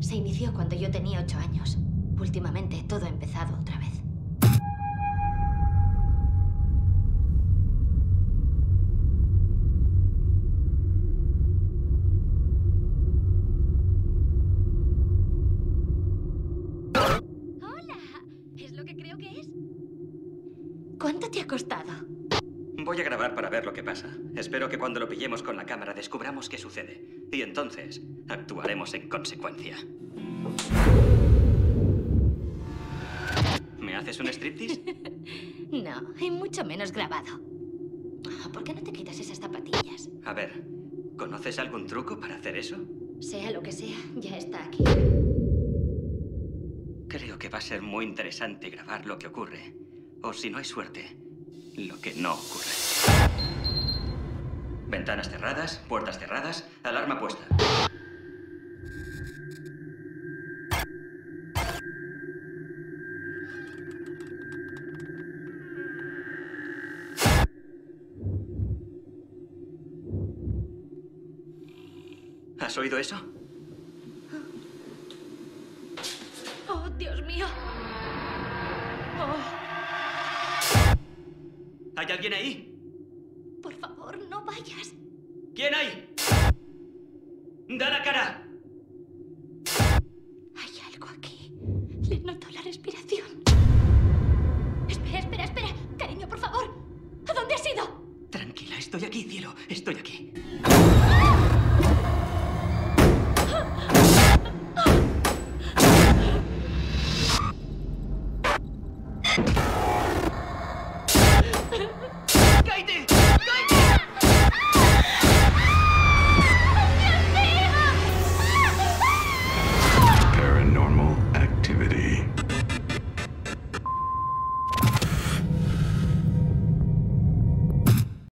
Se inició cuando yo tenía ocho años. Últimamente todo ha empezado otra vez. Hola. ¿Es lo que creo que es? ¿Cuánto te ha costado? Voy a grabar para ver lo que pasa. Espero que cuando lo pillemos con la cámara descubramos qué sucede. Y entonces actuaremos en consecuencia. ¿Me haces un striptease? No, y mucho menos grabado. ¿Por qué no te quitas esas zapatillas? A ver, ¿conoces algún truco para hacer eso? Sea lo que sea, ya está aquí. Creo que va a ser muy interesante grabar lo que ocurre. O si no hay suerte, lo que no ocurre. Ventanas cerradas, puertas cerradas, alarma puesta. ¿Has oído eso? ¿Hay alguien ahí? por favor, no vayas. ¿Quién hay? ¡Da la cara! Hay algo aquí. Le noto la respiración. Espera, espera, espera. Cariño, por favor. ¿A dónde has ido? Tranquila, estoy aquí, cielo. Estoy aquí. Guidez